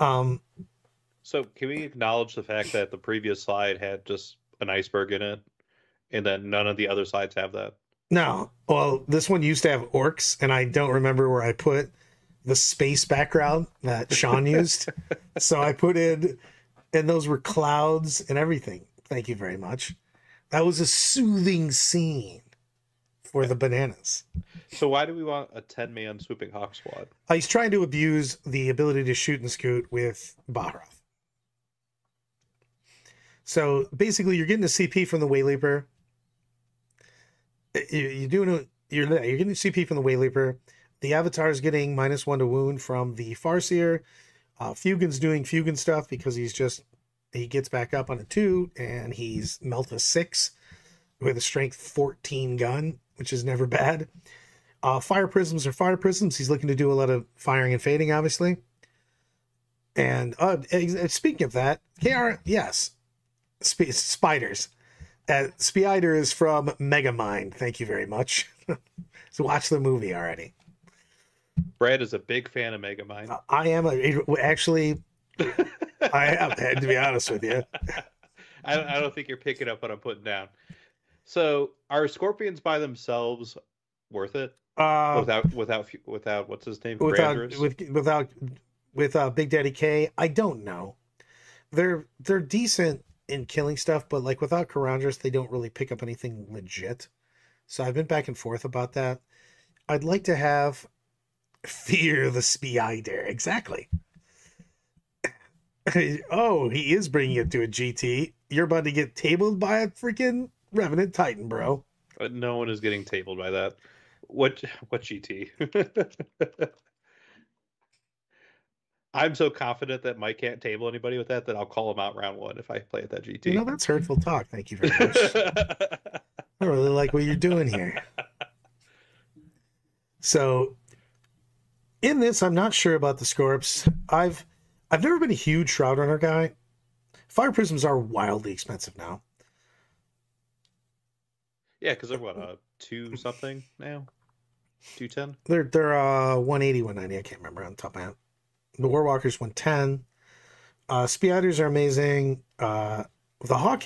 Um, so can we acknowledge the fact that the previous slide had just an iceberg in it, and that none of the other slides have that? No. Well, this one used to have orcs, and I don't remember where I put the space background that Sean used. [LAUGHS] so I put in, and those were clouds and everything. Thank you very much. That was a soothing scene for the bananas. So why do we want a 10 man swooping hawk squad? Uh, he's trying to abuse the ability to shoot and scoot with Baharroth. So basically, you're getting a CP from the Wayleaper. You're doing a you're you're getting a CP from the Wayleaper. The Avatar is getting minus one to wound from the Farseer. Uh, Fuegan's doing Fuegan stuff because he's just he gets back up on a two and he's melt a six with a strength 14 gun, which is never bad. Uh, fire prisms are fire prisms. He's looking to do a lot of firing and fading, obviously. And uh, speaking of that, KR, yes, Sp- spiders. Uh, Spider is from Megamind. Thank you very much. [LAUGHS] so watch the movie already. Brad is a big fan of Megamind. I am a, actually. [LAUGHS] I am to be honest with you. I don't, I don't think you're picking up what I'm putting down. So, are scorpions by themselves worth it? Uh, without without without what's his name? Without with, without with uh, Big Daddy K, I don't know. They're they're decent in killing stuff, but like without Karandras, they don't really pick up anything legit. So I've been back and forth about that. I'd like to have Fear the Spider. Exactly. [LAUGHS] oh, he is bringing it to a GT. You're about to get tabled by a freaking Revenant Titan, bro. But no one is getting tabled by that. What what GT? [LAUGHS] I'm so confident that Mike can't table anybody with that that I'll call him out round one if I play at that GT. You know, that's hurtful talk. Thank you very much. [LAUGHS] I really like what you're doing here. So in this, I'm not sure about the Scorps. I've I've never been a huge Shroud Runner guy. Fire prisms are wildly expensive now. Yeah, because they're what uh two something now, two ten. They're they're uh 180, 190. I can't remember on top of my head. The Warwalkers 110. Uh, Spiders are amazing. Uh, the Hawk,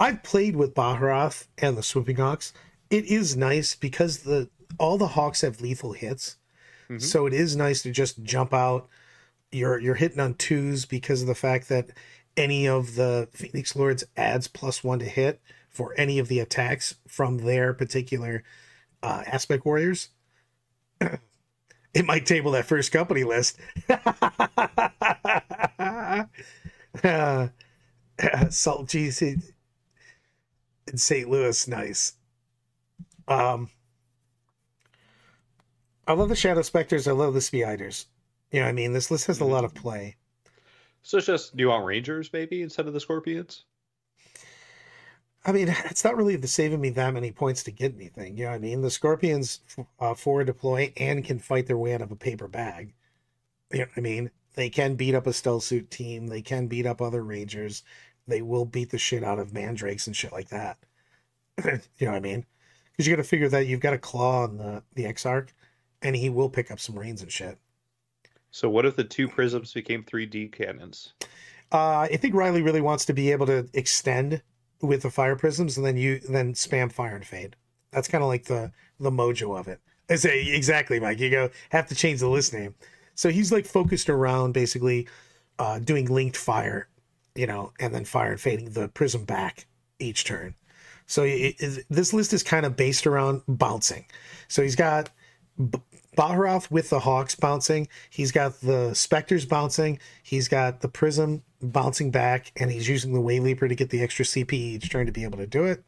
I've played with Baharroth and the Swooping Hawks. It is nice because the all the Hawks have lethal hits Mm-hmm. So it is nice to just jump out. You're you're hitting on twos because of the fact that any of the Phoenix Lords adds plus one to hit for any of the attacks from their particular uh, aspect warriors. [CLEARS THROAT] it might table that first company list. uh, [LAUGHS] Salt GC in St. Louis, nice. Um, I love the Shadow Spectres. I love the Spiders. You know, I mean, this list has a lot of mm-hmm. play. So it's just do you want Rangers maybe instead of the Scorpions? I mean, it's not really the saving me that many points to get anything. You know what I mean? The Scorpions uh, forward deploy and can fight their way out of a paper bag. You know what I mean? They can beat up a stealth suit team. They can beat up other Rangers. They will beat the shit out of mandrakes and shit like that. [CLEARS THROAT] you know what I mean? Because you got to figure that you've got a claw on the the Exarch and he will pick up some reins and shit. So what if the two prisms became 3D cannons? Uh, I think Riley really wants to be able to extend with the fire prisms and then you then spam fire and fade. That's kind of like the the mojo of it. I say exactly, Mike. You go have to change the list name. So he's like focused around basically uh, doing linked fire, you know, and then fire and fading the prism back each turn. So it, it, this list is kind of based around bouncing. So he's got Baharroth with the Hawks bouncing. He's got the Spectres bouncing. He's got the Prism bouncing back, and he's using the Way Leaper to get the extra CP each turn to be able to do it.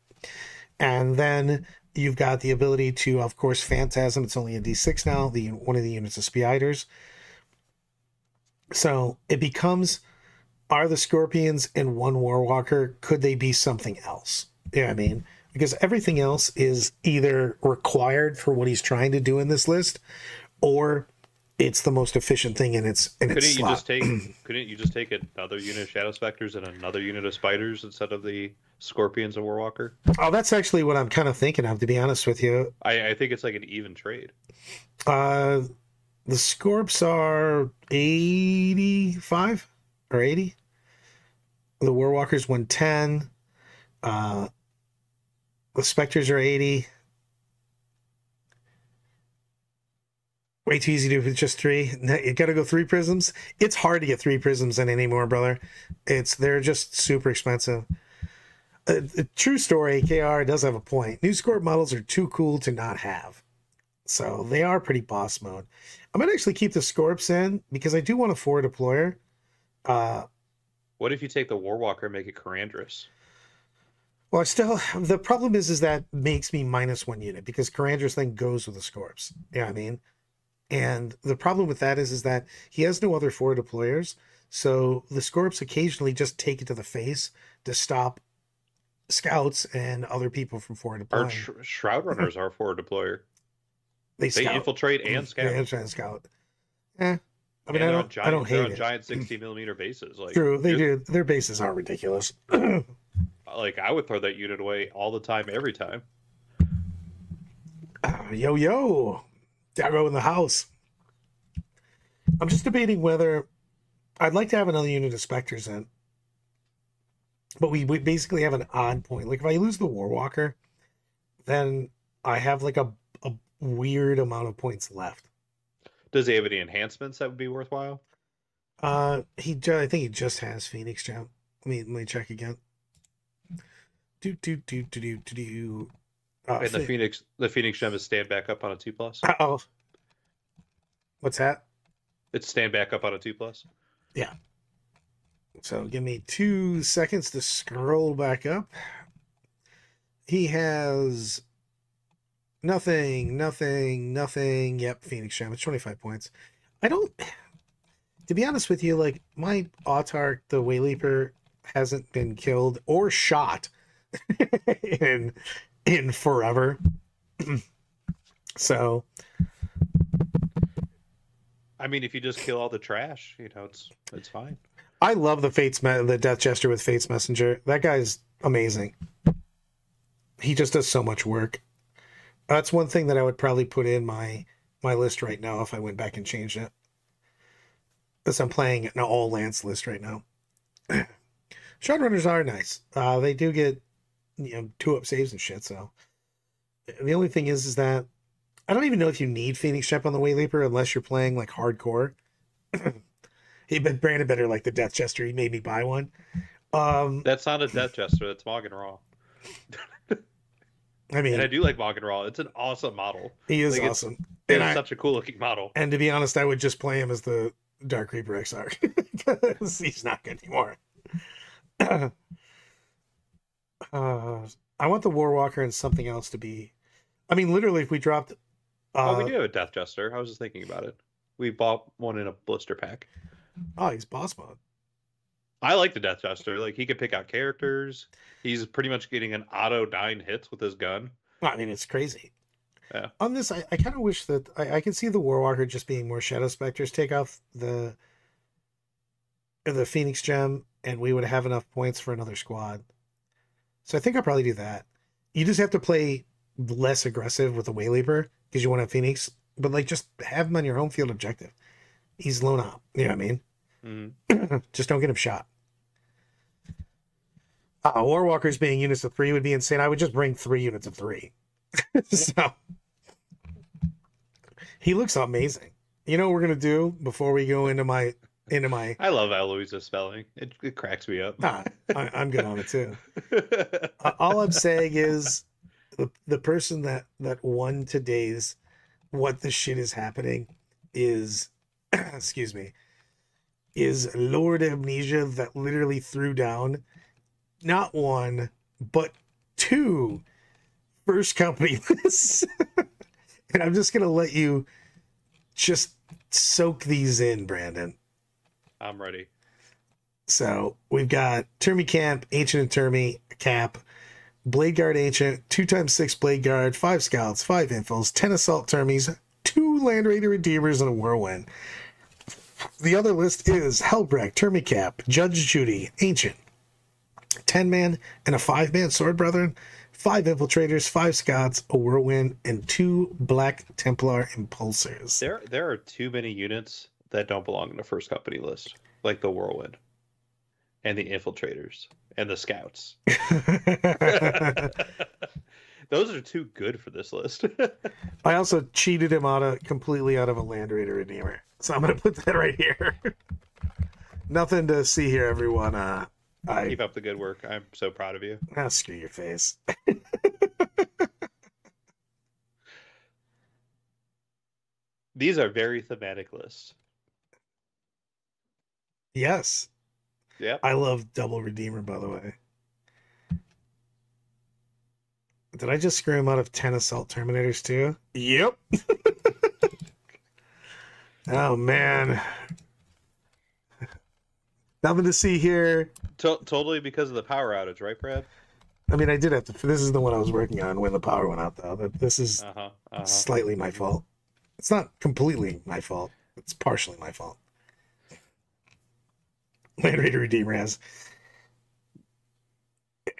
And then you've got the ability to, of course, Phantasm. It's only a D6 now. The one of the units of Spiders. So it becomes: Are the Scorpions and one Warwalker? Could they be something else? Yeah, I mean, because everything else is either required for what he's trying to do in this list, or it's the most efficient thing in its in its Couldn't you slot. just take? [CLEARS THROAT] couldn't you just take another unit of Shadow Spectres and another unit of Spiders instead of the Scorpions and Warwalker? oh, that's actually what I'm kind of thinking of, to be honest with you. I, I think it's like an even trade. Uh, the Scorps are 85 or 80. The Warwalkers 110. Uh, the Spectres are 80. Way too easy to do with just three. You got to go three prisms. It's hard to get three prisms in anymore, brother. It's they're just super expensive. A, a true story. KR does have a point. New Scorp models are too cool to not have. So they are pretty boss mode. I might actually keep the Scorps in because I do want a four deployer. Uh, What if you take the Warwalker and make it Karandras? Well, still [LAUGHS] the problem is is that makes me minus one unit because Karandras then goes with the Scorps. Yeah, I mean, and the problem with that is is that he has no other four deployers, so the Scorps occasionally just take it to the face to stop scouts and other people from forward Our deploying. sh- Shroud Runners are for a deployer. they They infiltrate and scout. Yeah, and scout. Eh, I mean, I don't, giant, I don't they're hate on it. giant 60 millimeter bases. Like, True, they do. Their bases are ridiculous. [CLEARS THROAT] Like I would throw that unit away all the time, every time. Uh, yo yo, Dago in the house. I'm just debating whether I'd like to have another unit of specters in, but we, we basically have an odd point. Like if I lose the Warwalker, then I have like a a weird amount of points left. Does he have any enhancements that would be worthwhile? Uh, he I think he just has Phoenix Gem. Let me let me check again. Do do do do do do do. Uh, and the Phoenix, the Phoenix gem is stand back up on a two plus. oh, what's that? It's stand back up on a two plus. Yeah. So give me two seconds to scroll back up. He has nothing, nothing, nothing. Yep, Phoenix Gem. It's 25 points. I don't, to be honest with you, like my Autarch, the Wayleaper, hasn't been killed or shot [LAUGHS] in in forever. [CLEARS THROAT] so I mean, if you just kill all the trash, you know, it's it's fine. I love the Fates me- the Death Jester with Fates Messenger. That guy's amazing. He just does so much work. That's one thing that I would probably put in my my list right now if I went back and changed it. Because I'm playing an all Lance list right now. [CLEARS THROAT] Shroud Runners are nice. Uh, they do get you know two up saves and shit. So the only thing is, is that I don't even know if you need Phoenix Shep on the Way Leaper unless you're playing like hardcore. [CLEARS THROAT] he but Brandon better like the Death Jester. He made me buy one. Um, That's not a Death Jester. That's Maugan Ra. [LAUGHS] I mean, And I do like Maugan Ra. It's an awesome model. he is like, awesome. It's And I, such a cool looking model. and to be honest, I would just play him as the Dark Reaper Exarch because [LAUGHS] he's not good anymore. [CLEARS THROAT] uh, I want the Warwalker and something else to be. I mean, literally, if we dropped. Uh, oh, we do have a Death Jester. I was just thinking about it. We bought one in a blister pack. Oh, he's boss mode. I like the Death Jester. Like he could pick out characters. He's pretty much getting an auto nine hits with his gun. I mean, it's crazy. Yeah. On this, I, I kind of wish that I, I can see the Warwalker just being more Shadow Spectres. Take off the the Phoenix Gem, and we would have enough points for another squad. So I think I'll probably do that. You just have to play less aggressive with the Wayleaper because you want to have Phoenix, but like just have him on your home field objective. He's lone op. You know what I mean? Mhm. [CLEARS THROAT] just don't get him shot. Uh, Warwalkers being units of three would be insane. I would just bring three units of three. [LAUGHS] so he looks amazing. You know what we're gonna do before we go into my into my. I love Eloise's spelling. It, it cracks me up. Ah, I, I'm good on it too. [LAUGHS] Uh, all I'm saying is the the person that that won today's what the shit is happening is, [CLEARS THROAT] excuse me, is Lord Amnesia that literally threw down not one, but two first company [LAUGHS] lists. and I'm just going to let you just soak these in, Brandon. I'm ready. So we've got Termy Camp, Ancient and Termy, Cap, Blade Guard Ancient, two times six Blade Guard, five Scouts, five Infils, ten Assault Termies, two Land Raider Redeemers, and a Whirlwind. The other list is Helbrecht, Termy Cap, Judge Judy, Ancient, 10 man and a 5 man Sword Brethren, 5 Infiltrators, 5 Scots, a Whirlwind, and 2 Black Templar Impulsors. There, there are too many units that don't belong in the first company list, like the Whirlwind, and the Infiltrators, and the Scouts. [LAUGHS] [LAUGHS] Those are too good for this list. [LAUGHS] I also cheated him out of completely out of a Land Raider Redeemer. So I'm gonna put that right here. Nothing to see here, everyone. Uh I Keep up the good work. I'm so proud of you. ah, screw your face. These are very thematic lists. Yes. Yep. I love Double Redeemer, by the way. Did I just screw him out of 10 Assault Terminators too? Yep. [LAUGHS] oh, man. [LAUGHS] Nothing to see here. To- totally because of the power outage, right, Brad? I mean, I did have to. This is the one I was working on when the power went out, though. This is Uh huh. Uh-huh. slightly my fault. It's not completely my fault. It's partially my fault. Land Raider Redeemer has.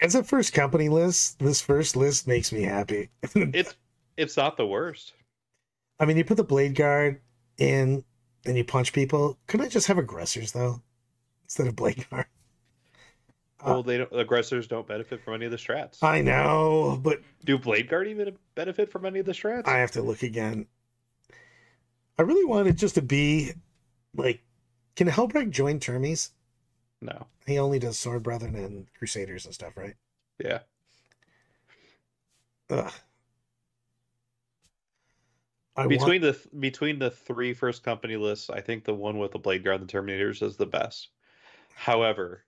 As a first company list, this first list makes me happy. [LAUGHS] It's it's not the worst. I mean, you put the Blade Guard in and you punch people. Couldn't I just have aggressors, though? Instead of Blade Guard? Uh, Well, they don't, aggressors don't benefit from any of the strats. I know, but Do Blade Guard even benefit from any of the strats? I have to look again. I really want it just to be like, can Helbrecht join Termies? No. He only does Sword Brethren and Crusaders and stuff, right? Yeah. Ugh. I between the between the three first company lists, I think the one with the Blade Guard and the Terminators is the best. However,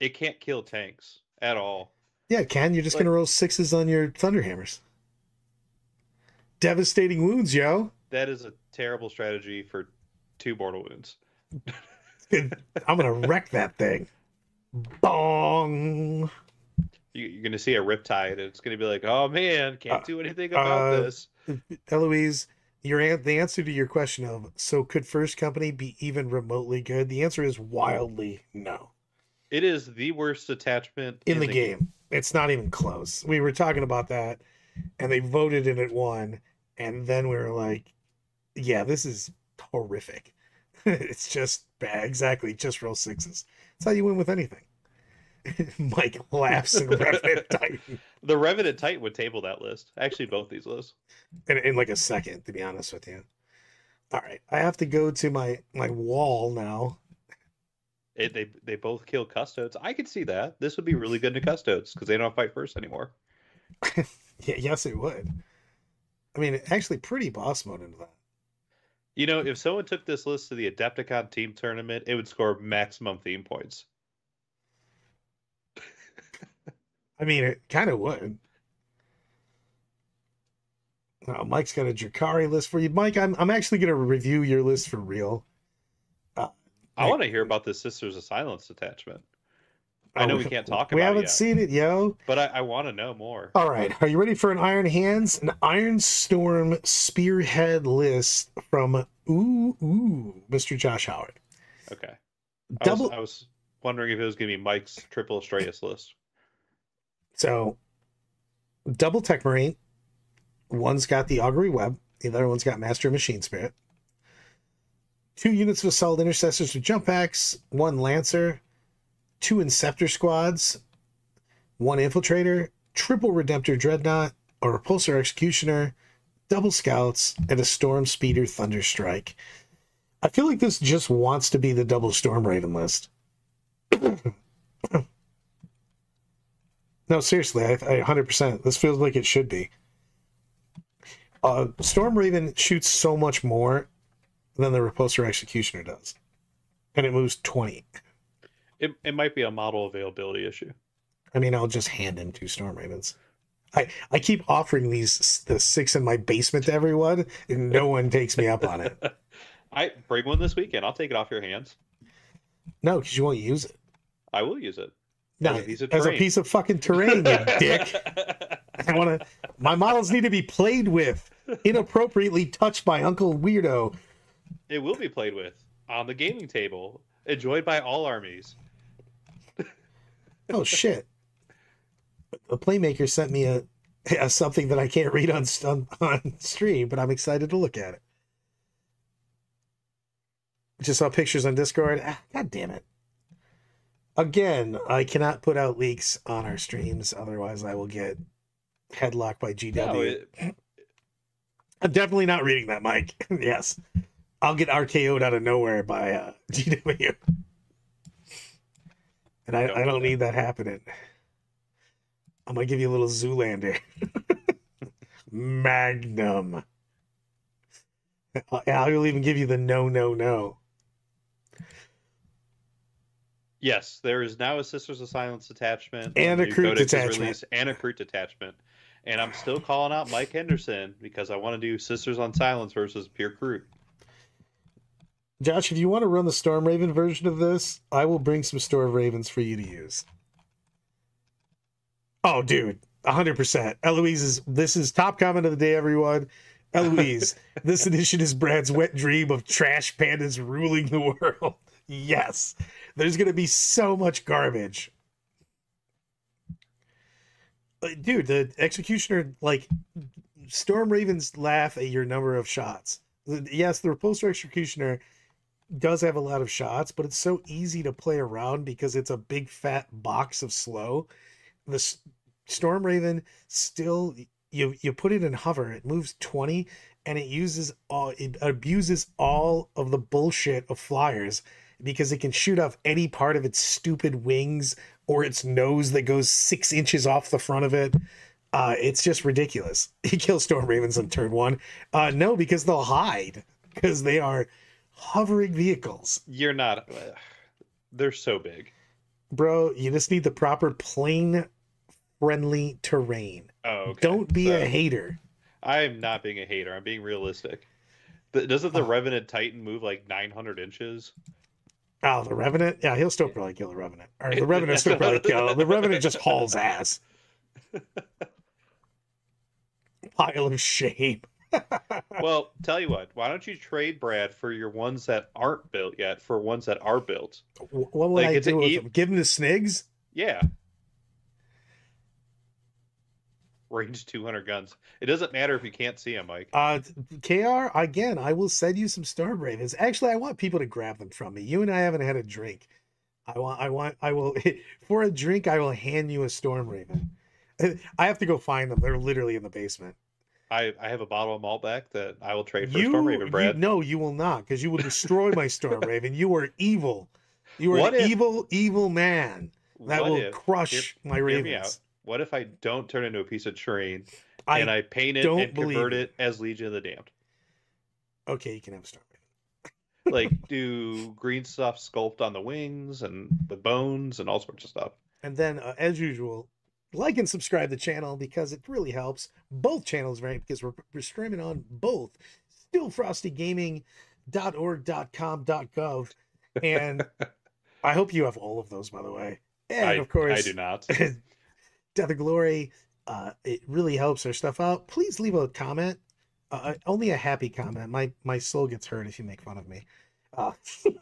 it can't kill tanks at all. want, yeah, can. you're just like- gonna roll sixes on your Thunderhammers. Devastating wounds, yo. That is a terrible strategy for two mortal wounds. [LAUGHS] I'm gonna wreck that thing. Bong. You, you're going to see a Riptide, and it's going to be like, oh man, can't Uh, do anything about uh, this. Eloise, your the answer to your question of so could First Company be even remotely good? The answer is wildly no. It is the worst attachment In the game, it's not even close. We were talking about that, and they voted and it won, and then we were like, "Yeah, this is horrific. [LAUGHS] it's just bad. Exactly, just roll sixes. That's how you win with anything." [LAUGHS] Mike laughs and [LAUGHS] Revenant Titan The Revenant Titan would table that list. Actually, both these lists. in, in like a second, to be honest with you. All right, I have to go to my my wall now. It, they they both kill custodes. I could see that. This would be really good to custodes because they don't fight first anymore. [LAUGHS] Yeah, yes, it would. I mean, actually, pretty boss mode into that. You know, if someone took this list to the Adepticon team tournament, it would score maximum theme points. I mean, it kind of would. Oh, Mike's got a Drukhari list for you, Mike. I'm I'm actually gonna review your list for real. Uh, I Right. want to hear about the Sisters of Silence attachment, I oh, know we can't talk We about it We haven't yet. seen it, yo. but I, I want to know more. All right, are you ready for an Iron Hands, an Iron Storm Spearhead list from ooh ooh, Mr. Josh Howard? Okay. I Double. was, I was wondering if it was going to be Mike's triple Astraeus list. So, double Tech Marine. One's got the Augury Web. The other one's got Master Machine Spirit. Two units of Assault Intercessors with jump packs. One Lancer. Two Inceptor squads. One Infiltrator. Triple Redemptor Dreadnought. A Repulsor Executioner. Double Scouts. And a Storm Speeder Thunderstrike. I feel like this just wants to be the double Storm Raven list. No, seriously, I, I 100%. This feels like it should be. Uh, Storm Raven shoots so much more than the Repulsor Executioner does, and it moves twenty. It, it might be a model availability issue. I mean, I'll just hand him two Storm Ravens. I, I keep offering these the six in my basement to everyone, and no one takes me up on it. [LAUGHS] I bring one this weekend. I'll take it off your hands. No, because you won't use it. I will use it. No, As a piece of as a piece of fucking terrain, you [LAUGHS] dick. I want to. My models need to be played with, inappropriately touched by Uncle Weirdo. It will be played with on the gaming table, enjoyed by all armies. Oh shit! A playmaker sent me a, a something that I can't read on, on on stream, but I'm excited to look at it. Just saw pictures on Discord. Ah, God damn it! Again, I cannot put out leaks on our streams, otherwise I will get headlocked by GW. No, it, [LAUGHS] I'm definitely not reading that, Mike. [LAUGHS] yes. I'll get RKO'd out of nowhere by uh, [LAUGHS] GW. And I, I don't need that happening. I'm going to give you a little Zoolander. [LAUGHS] Magnum. I- I'll even give you the no, no, no. yes, there is now a Sisters of Silence detachment And a new Kroot Codex is detachment. released, and a Kroot detachment. And I'm still calling out Mike Henderson because I want to do Sisters on Silence versus Pure Kroot. Josh, if you want to run the Storm Raven version of this, I will bring some Storm Ravens for you to use. Oh, dude, 100%. Eloise is, this is top comment of the day, everyone. Eloise, [LAUGHS] this edition is Brad's wet dream of trash pandas ruling the world. [LAUGHS] Yes, there's going to be so much garbage. Dude, the executioner, like, Storm Ravens laugh at your number of shots. Yes, the repulsor executioner does have a lot of shots, but it's so easy to play around because it's a big fat box of slow. The Storm Raven still you you put it in hover, it moves 20 and it uses all it abuses all of the bullshit of flyers because it can shoot off any part of its stupid wings or its nose that goes six inches off the front of it. Uh, it's just ridiculous. [LAUGHS] He kills Storm Ravens on turn one. Uh, no, because they'll hide because they are hovering vehicles. You're not. uh, they're so big. Bro, you just need the proper plane friendly terrain. Oh, okay. Don't be a hater. I'm not being a hater. I'm being realistic. The, doesn't the Oh. Revenant Titan move like 900 inches? Oh, the Revenant? Yeah, he'll still probably kill the Revenant. Or the Revenant still [LAUGHS] probably kill. The Revenant just hauls ass. [LAUGHS] Pile of shame. Well, tell you what. Why don't you trade Brad for your ones that aren't built yet for ones that are built? Wh- What would Like, I do with e- them? Give him the snigs? Yeah. Range 200 guns. It doesn't matter if you can't see them, Mike. Uh, KR, again, I will send you some Storm Ravens. Actually, I want people to grab them from me. You and I haven't had a drink. I want, I want, I will, [LAUGHS] for a drink, I will hand you a Storm Raven. [LAUGHS] I have to go find them. They're literally in the basement. I, I have a bottle of Malbec that I will trade for You, Storm Raven, you, no, you will not, because you will destroy my Storm [LAUGHS] Raven. You are evil. You are What an if- evil, evil man that will if, crush my ravens. What if I don't turn into a piece of terrain I, and I paint it don't and convert it. it as Legion of the Damned? okay, you can have a Storm Raven. [LAUGHS] Like [LAUGHS] do green stuff sculpt on the wings and the bones and all sorts of stuff. And then, uh, as usual, like and subscribe the channel because it really helps. Both channels, right? Because we're, we're streaming on both stillfrostygaming.org.com.gov. And I hope you have all of those, by the way. And I, of course, I do not. [LAUGHS] Death or Glory. Uh, it really helps our stuff out. Please leave a comment. Uh, only a happy comment. My my soul gets hurt if you make fun of me. Uh, [LAUGHS]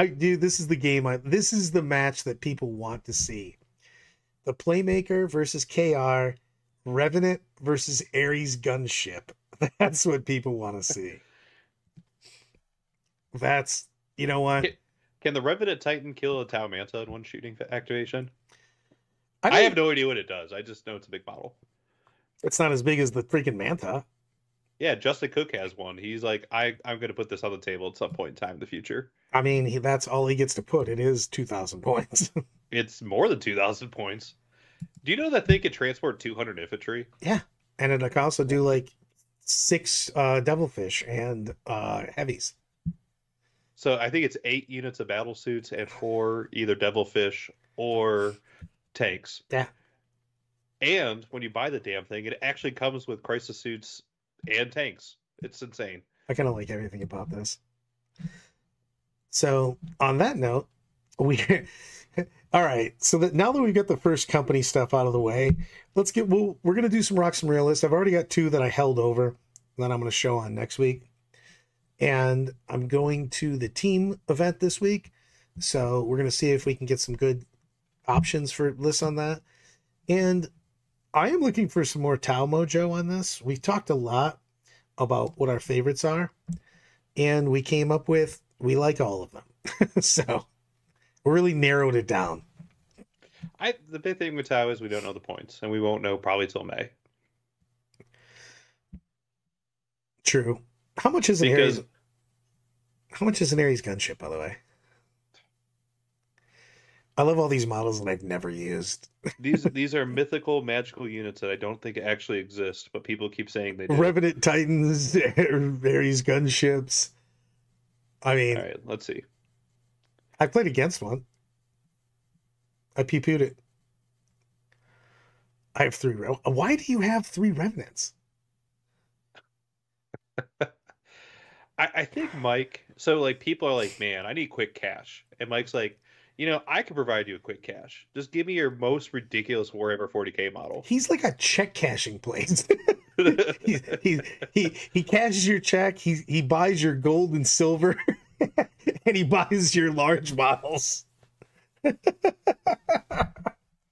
I, I dude, this is the game. I this is the match that people want to see. The Playmaker versus KR, Revenant versus Ares gunship. [LAUGHS] That's what people want to see. That's you know what Can the Revenant Titan kill a Tau Manta in one shooting activation? I, don't- have no idea what it does. I just know it's a big model. It's not as big as the freaking Manta. Yeah, Justin Cook has one. He's like, I, I'm going to put this on the table at some point in time in the future. I mean, he, that's all he gets to put. It is two thousand points. [LAUGHS] It's more than 2,000 points. Do you know that thing can transport 200 infantry? Yeah. And it can also do like six uh, devilfish and uh, heavies. So I think it's eight units of battle suits and four either devilfish or tanks. Yeah. And when you buy the damn thing, it actually comes with crisis suits and tanks. It's insane. I kind of like everything about this. So on that note, we [LAUGHS] all right. So that now that we've got the first company stuff out of the way, let's get. We'll, we're gonna do some rocks and realists. I've already got two that I held over that I'm gonna show on next week, and I'm going to the team event this week. So we're gonna see if we can get some good options for lists on that, and I am looking for some more Tau Mojo on this. We've talked a lot about what our favorites are, and we came up with we like all of them. [LAUGHS] so we really narrowed it down. I the big thing with Tau is we don't know the points, and we won't know probably till May. True. How much is an Because- Ares? How much is an Ares gunship, by the way? I love all these models that I've never used. [LAUGHS] These these are mythical, magical units that I don't think actually exist, but people keep saying they do. Revenant Titans, [LAUGHS] Ares gunships. I mean, All right, let's see. I played against one. I pee it. I have three. Re- Why do you have three revenants? [LAUGHS] I, I think Mike. So like people are like, man, I need quick cash, and Mike's like, you know, I can provide you a quick cash. Just give me your most ridiculous Warhammer 40k model. He's like a check cashing place. [LAUGHS] [LAUGHS] he, he he he cashes your check. He he buys your gold and silver, [LAUGHS] and he buys your large models. All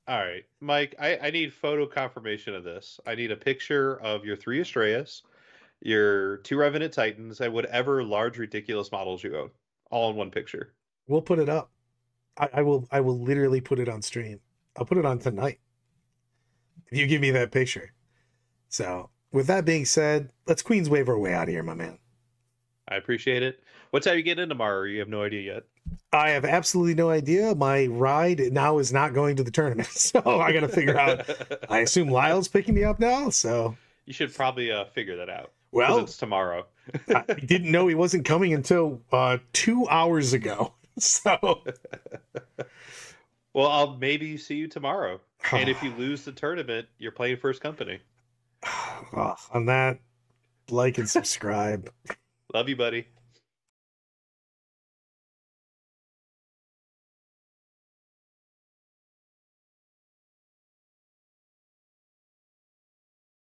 right, Mike, I, I need photo confirmation of this. I need a picture of your three Astraeus, your two Revenant Titans, and whatever large ridiculous models you own, all in one picture. We'll put it up. I, I will I will literally put it on stream. I'll put it on tonight. If you give me that picture. So with that being said, let's Queens wave our way out of here, my man. I appreciate it. What time you get in tomorrow? You have no idea yet. I have absolutely no idea. My ride now is not going to the tournament, [LAUGHS] so I got to figure out. [LAUGHS] I assume Lyle's picking me up now, so you should probably uh, figure that out. well, it's tomorrow. I didn't know he wasn't coming until uh, two hours ago. [LAUGHS] So, Well, I'll maybe see you tomorrow. [SIGHS] And if you lose the tournament, you're playing first company. [SIGHS] on that, like and subscribe. Love you, buddy.